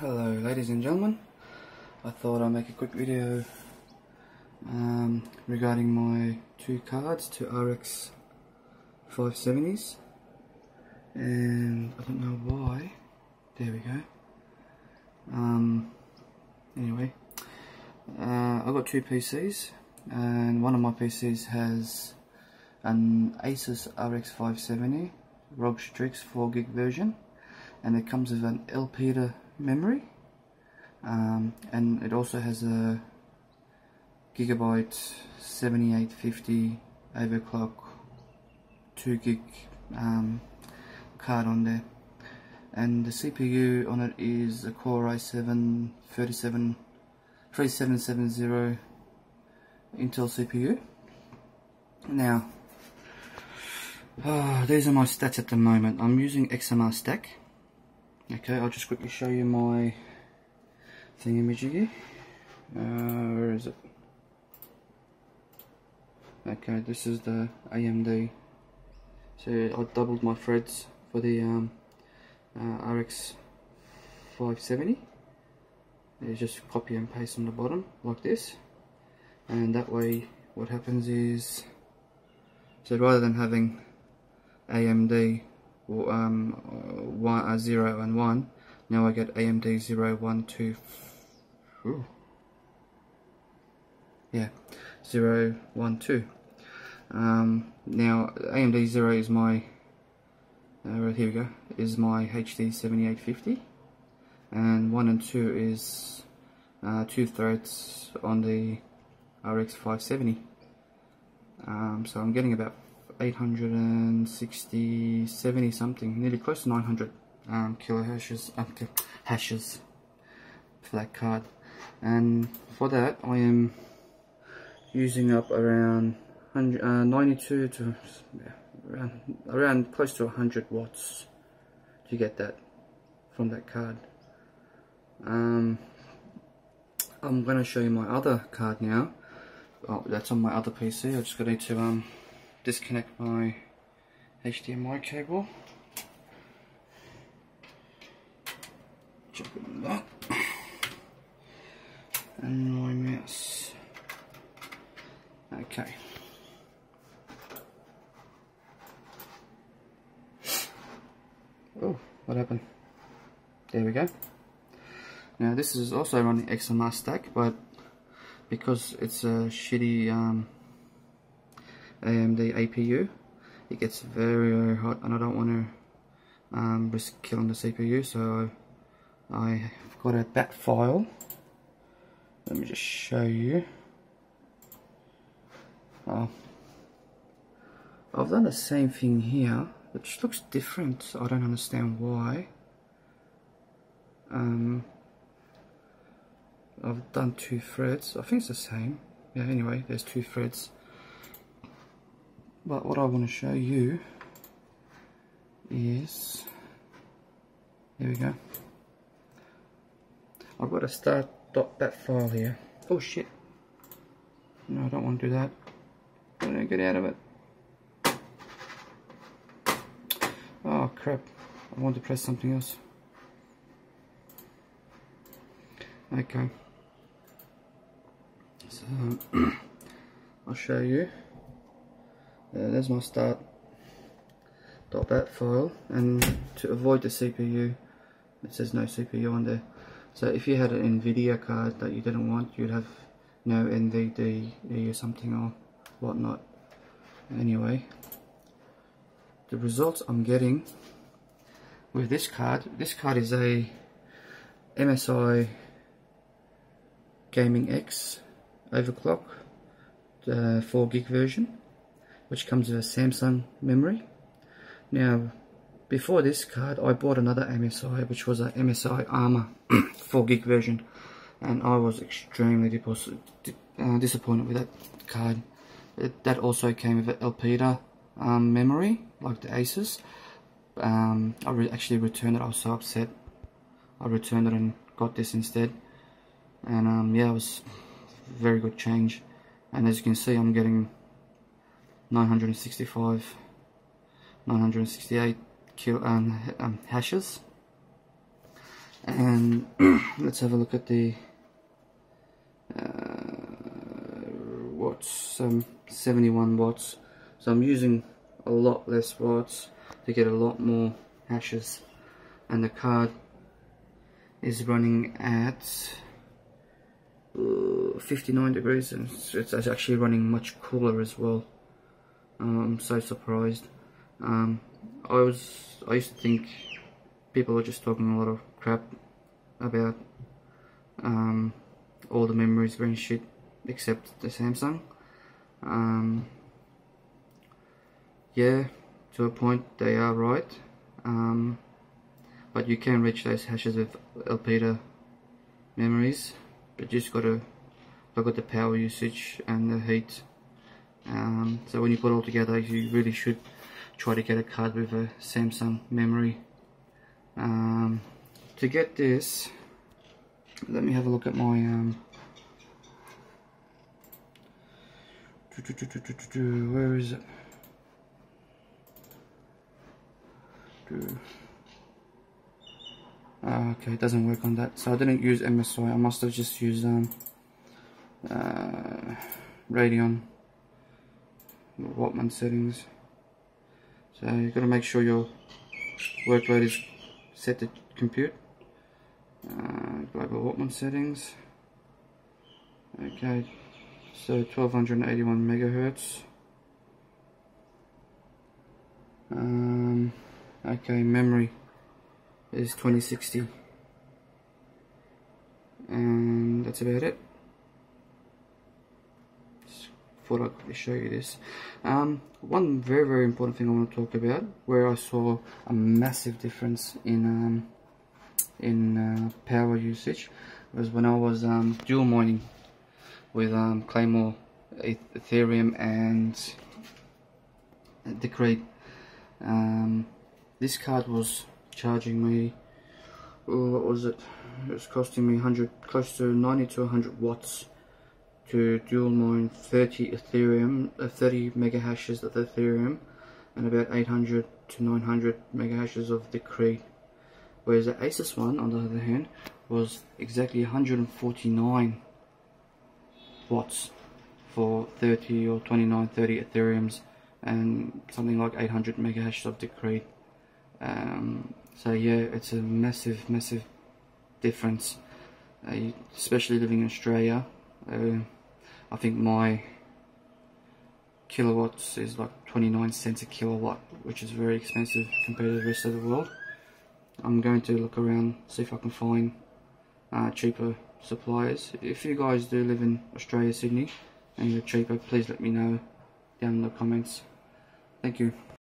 Hello ladies and gentlemen, I thought I'd make a quick video um, regarding my two cards, two RX 570s and I don't know why, there we go, um, anyway, uh, I've got two PCs and one of my PCs has an Asus RX 570 ROG Strix 4 gig version and it comes with an Elpida memory. Um, and it also has a gigabyte 7850 overclock 2 gig um, card on there. And the CPU on it is a Core i7 37 3770 Intel CPU now these are my stats at the moment. I'm using XMR-Stak Okay, I'll just quickly show you my thingamajiggy. Uh, where is it? Okay, this is the AMD. So I doubled my threads for the um, uh, RX 570. You just copy and paste on the bottom like this, and that way what happens is, so rather than having AMD um, one, uh, 0 and 1. Now I get AMD 0, 1, 2, ooh. yeah, 0, 1, 2. Um, now AMD 0 is my, uh, here we go, is my HD 7850 and 1 and 2 is uh, two threads on the RX 570. Um, so I'm getting about 860, 70 something, nearly close to 900 um, kilohashes, um, hashes for that card. And for that, I am using up around 100, uh, 92 to around, around close to 100 watts to get that from that card. Um, I'm going to show you my other card now. Oh, that's on my other PC. I just got to um, disconnect my HDMI cable. Jump that. And my mouse. Okay. Oh, what happened? There we go. Now this is also running XMR-Stak, but because it's a shitty um, AMD APU it gets very very hot and I don't want to um, risk killing the CPU so I've got a bat file. Let me just show you. Oh, I've done the same thing here which looks different. So I don't understand why. Um, I've done two threads. I think it's the same. Yeah anyway there's two threads but what I want to show you is, here we go. I've got a start dot bat file here. Oh shit. No, I don't want to do that. I don't get out of it. Oh crap. I want to press something else. Okay. So, I'll show you. Uh, there's my start .bat file. And to avoid the CPU it says no CPU on there. So if you had an Nvidia card that you didn't want you'd have no NVD or something or whatnot. Anyway the results I'm getting with this card this card is a MSI Gaming X overclock uh, 4 gig version which comes with a Samsung memory. Now, before this card, I bought another MSI, which was a MSI Armor 4 gig version, and I was extremely uh, disappointed with that card. It, that also came with an Elpida um, memory, like the Asus. Um, I re actually returned it, I was so upset. I returned it and got this instead. And um, yeah, it was very good change. And as you can see, I'm getting 965 968 kilo, um, um, hashes. And let's have a look at the uh, watts um, 71 watts. So I'm using a lot less watts to get a lot more hashes. And the card is running at uh, 59 degrees and it's, actually running much cooler as well I'm so surprised. Um, I was I used to think people were just talking a lot of crap about um, all the memories being shit except the Samsung. Um, yeah to a point they are right. Um, but you can reach those hashes with Elpida memories but just got to look at the power usage and the heat so when you put it all together you really should try to get a card with a Samsung memory. Um, to get this let me have a look at my um, where is it? Uh, okay it doesn't work on that. So I didn't use MSI I must have just used um, uh, Radeon Wattman settings. So you've got to make sure your workload is set to compute. Uh, global Wattman settings. Okay so 1281 megahertz. Um, okay memory is 2060 and that's about it Just thought I'd quickly show you this. Um, one very very important thing I want to talk about where I saw a massive difference in um, in uh, power usage was when I was um, dual mining with um, Claymore Ethereum and Decred um, this card was charging me, oh, what was it? It was costing me 100, close to 90 to 100 watts to dual mine 30 Ethereum, uh, 30 mega hashes of Ethereum, and about 800 to 900 mega hashes of Decred. Whereas the Asus one, on the other hand, was exactly 149 watts for 30 or 29, 30 Ethereums and something like 800 megahashes of Decred. Um, so yeah, it's a massive, massive difference, uh, especially living in Australia. Uh, I think my kilowatts is like 29 cents a kilowatt, which is very expensive compared to the rest of the world. I'm going to look around, see if I can find uh, cheaper suppliers. If you guys do live in Australia, Sydney, and you're cheaper, please let me know down in the comments. Thank you.